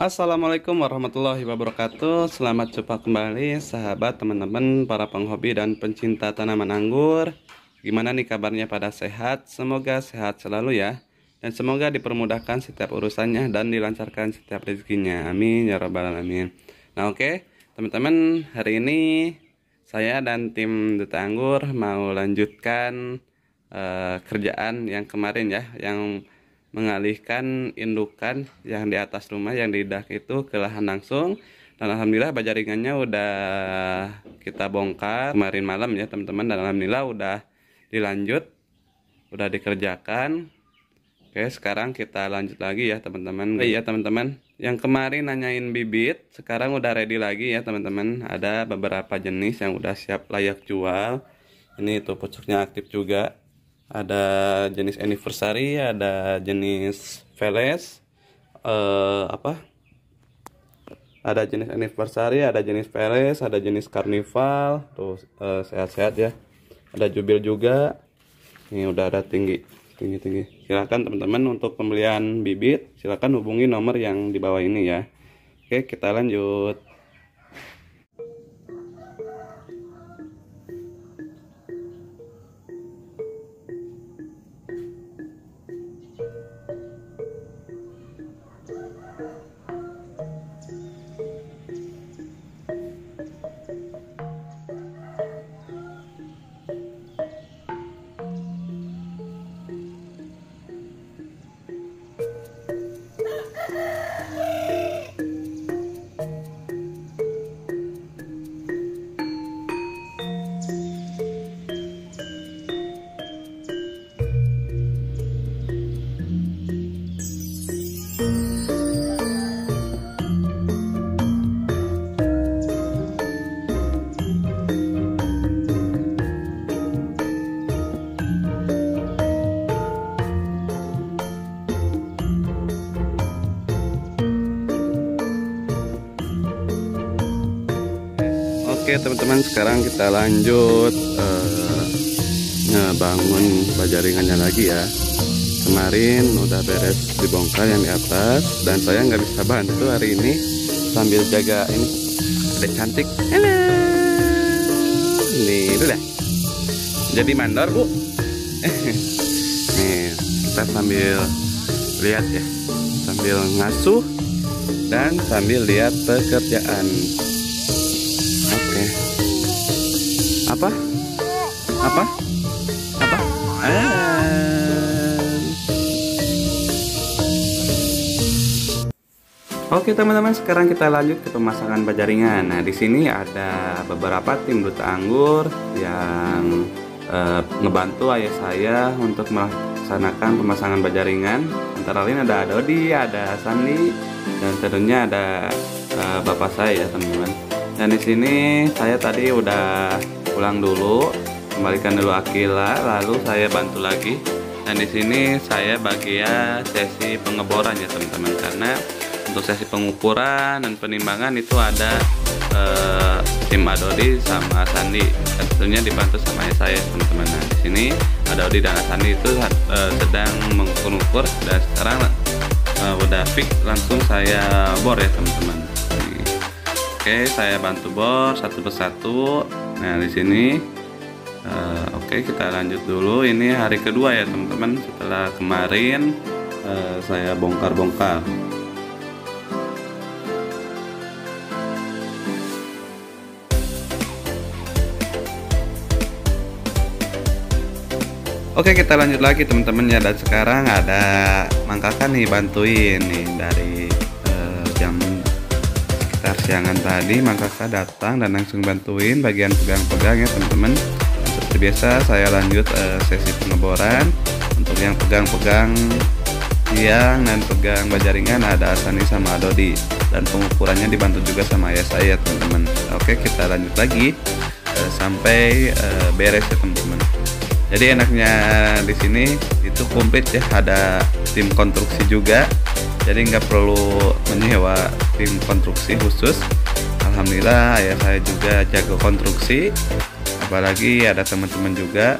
Assalamualaikum warahmatullahi wabarakatuh. Selamat jumpa kembali sahabat teman-teman para penghobi dan pencinta tanaman anggur. Gimana nih kabarnya pada sehat? Semoga sehat selalu ya. Dan semoga dipermudahkan setiap urusannya dan dilancarkan setiap rezekinya. Amin ya rabbal alamin. Nah oke okay, teman-teman hari ini saya dan tim Duta Anggur mau lanjutkan uh, kerjaan yang kemarin ya Yang mengalihkan indukan yang di atas rumah yang di dak itu ke lahan langsung. Dan alhamdulillah bajaringannya udah kita bongkar kemarin malam ya teman-teman. Dan alhamdulillah udah dilanjut udah dikerjakan. Oke sekarang kita lanjut lagi ya teman-teman. Iya teman-teman. Yang kemarin nanyain bibit sekarang udah ready lagi ya teman-teman. Ada beberapa jenis yang udah siap layak jual. Ini tuh pucuknya aktif juga ada jenis anniversary ada jenis veles uh, apa? Ada jenis anniversary ada jenis veles ada jenis carnival tuh uh, sehat-sehat ya. Ada jubil juga. Ini udah ada tinggi tinggi tinggi silahkan teman-teman untuk pembelian bibit silahkan hubungi nomor yang di bawah ini ya. Oke kita lanjut Oke teman-teman sekarang kita lanjut uh, ngebangun bajaringannya lagi ya. Kemarin udah beres dibongkar yang di atas dan saya nggak bisa bantu hari ini sambil jaga ini. Ada cantik. Nih itu dah. Jadi mandor bu. Nih kita sambil lihat ya. Sambil ngasuh dan sambil lihat pekerjaan apa apa apa Oke teman-teman, sekarang kita lanjut ke pemasangan bajaringan. Nah, di sini ada beberapa tim duta anggur yang uh, ngebantu ayah saya untuk melaksanakan pemasangan bajaringan. Antara lain ada Dodi, ada Sandi, dan tentunya ada uh, bapak saya ya teman-teman. Dan di sini saya tadi udah pulang dulu kembalikan dulu Akila lalu saya bantu lagi. Dan di sini saya bagian sesi pengeboran ya teman-teman. Karena untuk sesi pengukuran dan penimbangan itu ada uh, tim Adodi sama Sandi. Tentunya dibantu sama saya teman-teman. Nah di sini Adodi dan Sandi itu uh, sedang mengukur-ukur. Dan sekarang uh, udah fix langsung saya bor ya teman-teman. Oke, saya bantu bor satu persatu. Nah, di sini uh, oke okay, kita lanjut dulu. Ini hari kedua ya, teman-teman. Setelah kemarin uh, saya bongkar-bongkar. Oke kita lanjut lagi teman-teman ya dan sekarang ada mangkakan nih bantuin nih dari siangan tadi maka saya datang dan langsung bantuin bagian pegang-pegang ya teman-teman. Seperti biasa saya lanjut uh, sesi pengeboran. Untuk yang pegang-pegang tiang dan pegang bajaringan ada Asani sama Dodi. Dan pengukurannya dibantu juga sama ayah saya teman-teman. Oke kita lanjut lagi uh, sampai uh, beres ya teman-teman. Jadi enaknya di sini itu komplit ya ada tim konstruksi juga. Jadi nggak perlu menyewa tim konstruksi khusus. Alhamdulillah ya saya juga jago konstruksi. Apalagi ada teman-teman juga.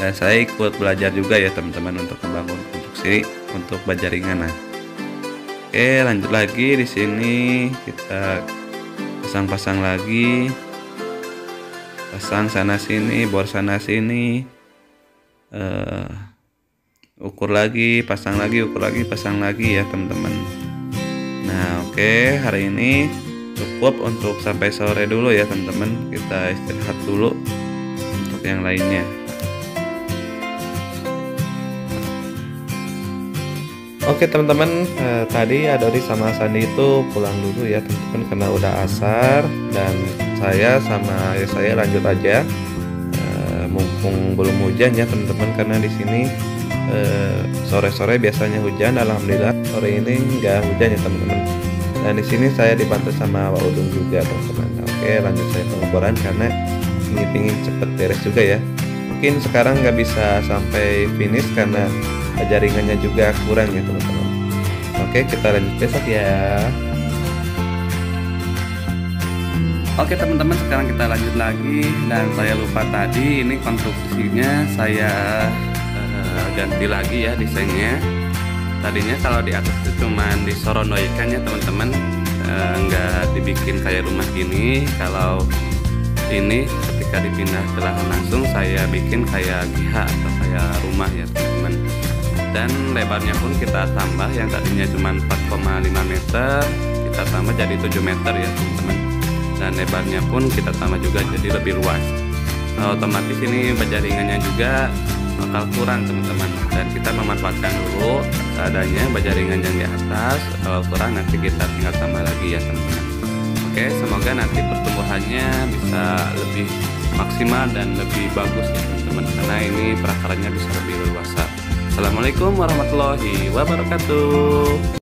Dan saya ikut belajar juga ya teman-teman untuk membangun konstruksi untuk bajaringan nah oke lanjut lagi di sini. Kita pasang-pasang lagi. Pasang sana sini bor sana sini. Uh, ukur lagi pasang lagi ukur lagi pasang lagi ya teman-teman nah oke okay, hari ini cukup untuk sampai sore dulu ya teman-teman. Kita istirahat dulu untuk yang lainnya. Oke teman-teman, eh, tadi Adori sama Sandi itu pulang dulu ya teman-teman karena udah asar. Dan saya sama ya saya lanjut aja. Eh, mumpung belum hujan ya teman-teman karena di sini sore-sore biasanya hujan, alhamdulillah sore ini nggak hujan ya teman-teman. Dan di sini saya dibantu sama Pak Udung juga teman-teman. Oke lanjut saya pengukuran karena ini pingin cepet beres juga ya. Mungkin sekarang nggak bisa sampai finish karena jaringannya juga kurang ya teman-teman oke kita lanjut besok ya Oke teman-teman sekarang kita lanjut lagi dan saya lupa tadi ini konstruksinya saya ganti lagi ya desainnya. Tadinya kalau di atas itu cuman disoronoikan ya teman-teman. Uh, nggak dibikin kayak rumah gini. Kalau ini ketika dipindah ke lahan langsung saya bikin kayak GH atau kayak rumah ya teman-teman. Dan lebarnya pun kita tambah yang tadinya cuma 4,5 meter kita tambah jadi 7 meter ya teman-teman. Dan lebarnya pun kita tambah juga jadi lebih luas. Nah, otomatis ini bajaringannya juga bakal kurang teman-teman. Dan kita memanfaatkan dulu adanya bajaringan yang di atas kalau kurang nanti kita tinggal tambah lagi ya teman-teman. Oke semoga nanti pertumbuhannya bisa lebih maksimal dan lebih bagus ya teman-teman. Karena ini perakarannya bisa lebih leluasa. Assalamualaikum warahmatullahi wabarakatuh